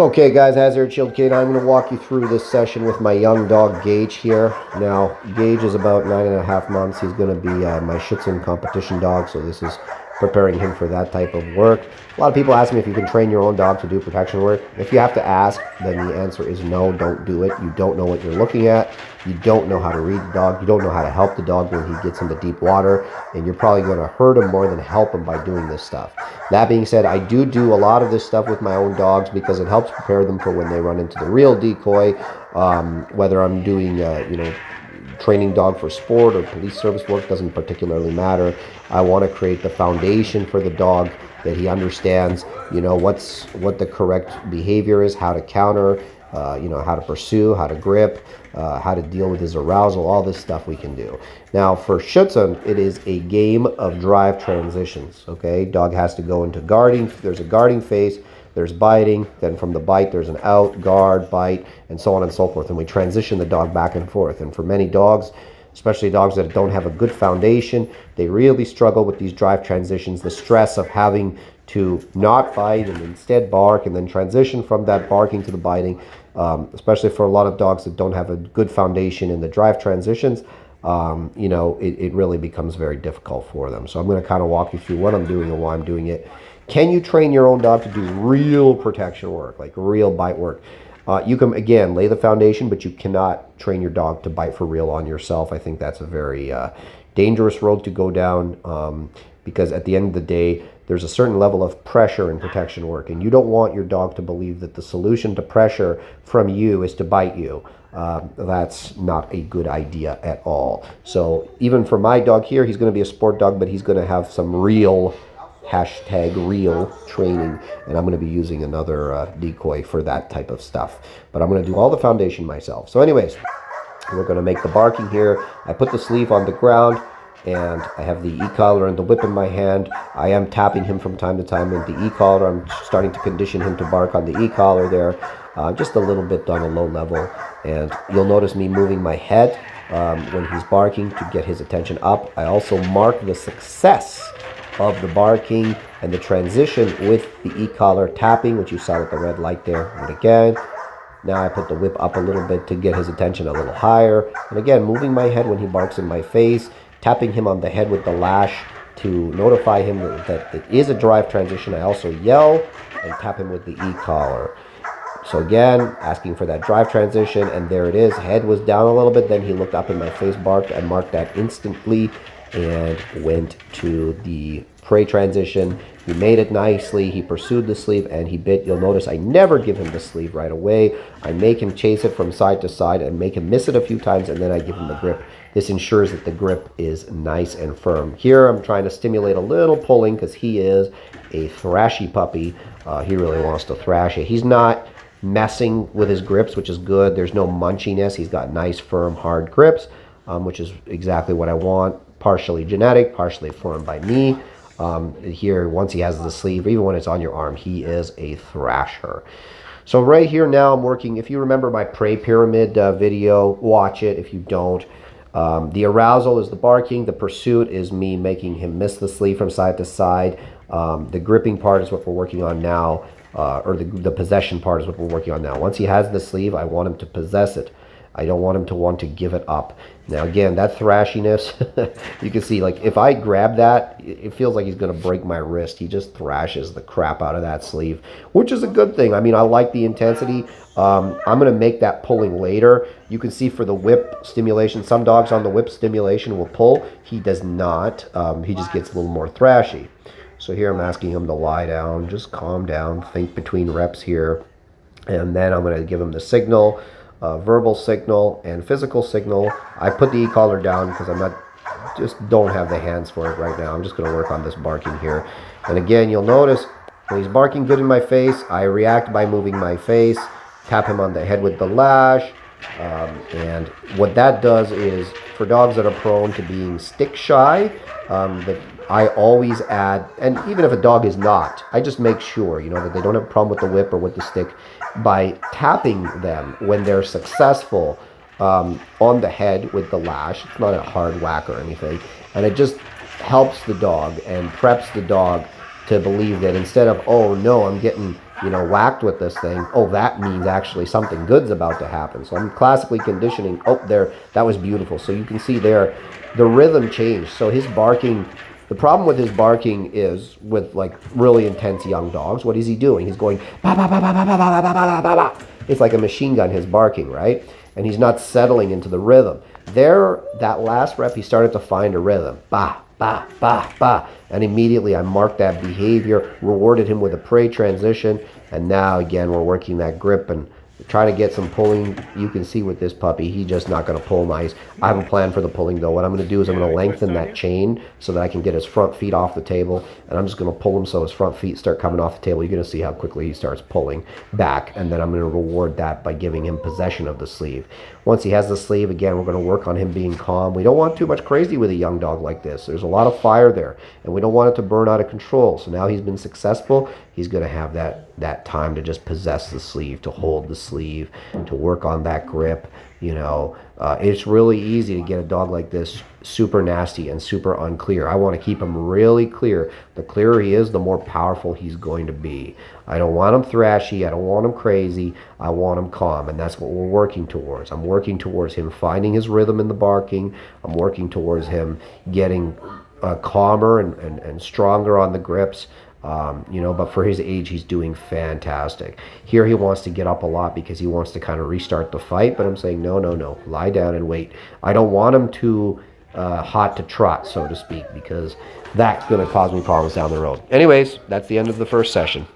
Okay guys, Azure Shield K9, I'm going to walk you through this session with my young dog Gage here. Now, Gage is about nine and a half months. He's going to be uh, my Schutzhund competition dog, so this is preparing him for that type of work. A lot of people ask me if you can train your own dog to do protection work. If you have to ask, then the answer is no, don't do it. You don't know what you're looking at. You don't know how to read the dog. You don't know how to help the dog when he gets into deep water. And you're probably going to hurt him more than help him by doing this stuff. That being said, I do do a lot of this stuff with my own dogs because it helps prepare them for when they run into the real decoy. Um, whether I'm doing, uh, you know, training dog for sport or police service work doesn't particularly matter. I want to create the foundation for the dog that he understands, you know, what's what the correct behavior is, how to counter, uh, you know, how to pursue, how to grip, uh, how to deal with his arousal, all this stuff we can do. Now for Schutzhund, it is a game of drive transitions, okay? Dog has to go into guarding, there's a guarding phase, there's biting, then from the bite there's an out, guard, bite, and so on and so forth. And we transition the dog back and forth. And for many dogs, especially dogs that don't have a good foundation, they really struggle with these drive transitions, the stress of having to not bite and instead bark and then transition from that barking to the biting, um, especially for a lot of dogs that don't have a good foundation in the drive transitions. Um, you know, it, it really becomes very difficult for them. So I'm going to kind of walk you through what I'm doing and why I'm doing it. Can you train your own dog to do real protection work, like real bite work? Uh, you can, again, lay the foundation, but you cannot train your dog to bite for real on yourself. I think that's a very uh, dangerous road to go down um, because at the end of the day, there's a certain level of pressure in protection work, and you don't want your dog to believe that the solution to pressure from you is to bite you. Uh, that's not a good idea at all. So even for my dog here, he's going to be a sport dog, but he's going to have some real hashtag real training and I'm going to be using another uh, decoy for that type of stuff. But I'm going to do all the foundation myself. So anyways we're going to make the barking here. I put the sleeve on the ground and I have the e-collar and the whip in my hand. I am tapping him from time to time with the e-collar. I'm starting to condition him to bark on the e-collar there. Uh, just a little bit on a low level. And you'll notice me moving my head um, when he's barking to get his attention up. I also mark the success of the barking and the transition with the e-collar tapping, which you saw with the red light there. And again, now I put the whip up a little bit to get his attention a little higher. And again, moving my head when he barks in my face, tapping him on the head with the lash to notify him that it is a drive transition. I also yell and tap him with the e-collar. So again, asking for that drive transition, and there it is. Head was down a little bit, then he looked up in my face, barked. I marked that instantly and went to the prey transition. He made it nicely. He pursued the sleeve and he bit. You'll notice I never give him the sleeve right away. I make him chase it from side to side and make him miss it a few times and then I give him the grip. This ensures that the grip is nice and firm. Here I'm trying to stimulate a little pulling because he is a thrashy puppy. Uh, he really wants to thrash it. He's not messing with his grips, which is good. There's no munchiness. He's got nice, firm, hard grips, um, which is exactly what I want partially genetic, partially formed by me. Um, here, once he has the sleeve, even when it's on your arm, he is a thrasher. So right here now I'm working, if you remember my prey pyramid uh, video, watch it if you don't. Um, the arousal is the barking, the pursuit is me making him miss the sleeve from side to side. Um, the gripping part is what we're working on now, uh, or the, the possession part is what we're working on now. Once he has the sleeve, I want him to possess it. I don't want him to want to give it up. Now again, that thrashiness, you can see like if I grab that, it feels like he's going to break my wrist. He just thrashes the crap out of that sleeve, which is a good thing. I mean, I like the intensity. Um, I'm going to make that pulling later. You can see for the whip stimulation, some dogs on the whip stimulation will pull. He does not. Um, he just gets a little more thrashy. So here I'm asking him to lie down, just calm down, think between reps here. And then I'm going to give him the signal uh, verbal signal and physical signal. I put the e-collar down because I'm not, just don't have the hands for it right now. I'm just going to work on this barking here. And again, you'll notice when he's barking good in my face, I react by moving my face, tap him on the head with the lash. Um, and what that does is for dogs that are prone to being stick shy, um, that I always add, and even if a dog is not, I just make sure, you know, that they don't have a problem with the whip or with the stick by tapping them when they're successful um, on the head with the lash. It's not a hard whack or anything. And it just helps the dog and preps the dog to believe that instead of, oh no, I'm getting you know, whacked with this thing, oh, that means actually something good's about to happen. So I'm classically conditioning. Oh, there, that was beautiful. So you can see there, the rhythm changed. So his barking, the problem with his barking is with like really intense young dogs. What is he doing? He's going ba ba ba ba ba ba ba ba ba ba ba. It's like a machine gun. His barking, right? And he's not settling into the rhythm. There, that last rep, he started to find a rhythm. Ba ba ba ba. And immediately I marked that behavior, rewarded him with a prey transition, and now again we're working that grip and trying to get some pulling. You can see with this puppy, he's just not going to pull nice. I have a plan for the pulling though. What I'm going to do is I'm going to lengthen that chain so that I can get his front feet off the table. And I'm just going to pull him so his front feet start coming off the table. You're going to see how quickly he starts pulling back. And then I'm going to reward that by giving him possession of the sleeve. Once he has the sleeve, again, we're going to work on him being calm. We don't want too much crazy with a young dog like this. There's a lot of fire there, and we don't want it to burn out of control. So now he's been successful. He's going to have that, that time to just possess the sleeve, to hold the sleeve, to work on that grip. You know, uh, it's really easy to get a dog like this super nasty and super unclear. I want to keep him really clear. The clearer he is, the more powerful he's going to be. I don't want him thrashy. I don't want him crazy. I want him calm, and that's what we're working towards. I'm working towards him finding his rhythm in the barking. I'm working towards him getting uh, calmer and, and, and stronger on the grips. Um, you know, but for his age, he's doing fantastic. Here, he wants to get up a lot because he wants to kind of restart the fight. But I'm saying, no, no, no, lie down and wait. I don't want him too uh, hot to trot, so to speak, because that's going to cause me problems down the road. Anyways, that's the end of the first session.